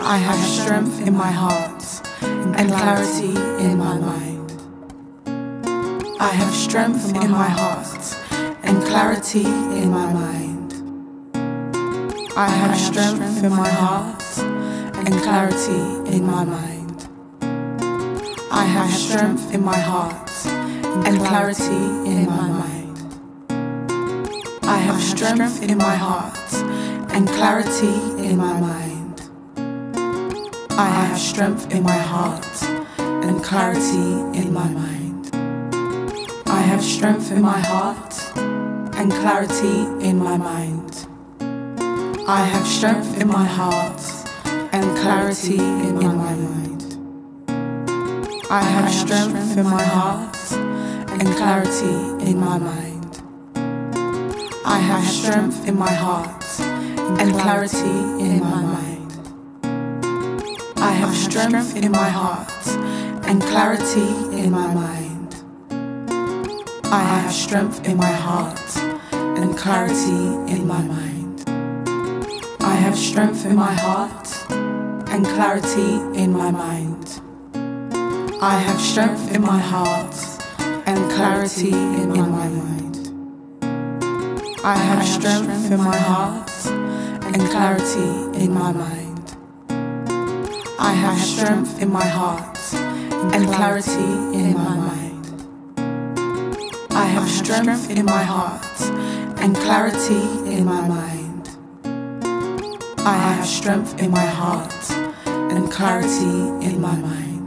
I have strength in my heart and clarity in my mind. I have strength in my heart and clarity in my mind. I have strength in my heart and clarity in my mind. I have strength in my heart and clarity in my mind. I have strength in my heart and clarity in my mind. I have strength in my heart and clarity in my mind. I have strength in my heart and clarity in my mind. I have strength in my heart and clarity in my mind. I have strength in my heart and clarity in my mind. I have strength in my heart and clarity in my mind. I have strength in my heart and clarity in my mind. I have strength in my heart and clarity in my mind. I have strength in my heart and clarity in my mind. I have strength in my heart and clarity in my mind. I have strength in my heart and clarity in my mind. I have strength in my heart and clarity in my mind. I have strength in my heart and clarity in my mind. I have strength in my heart and clarity in my mind.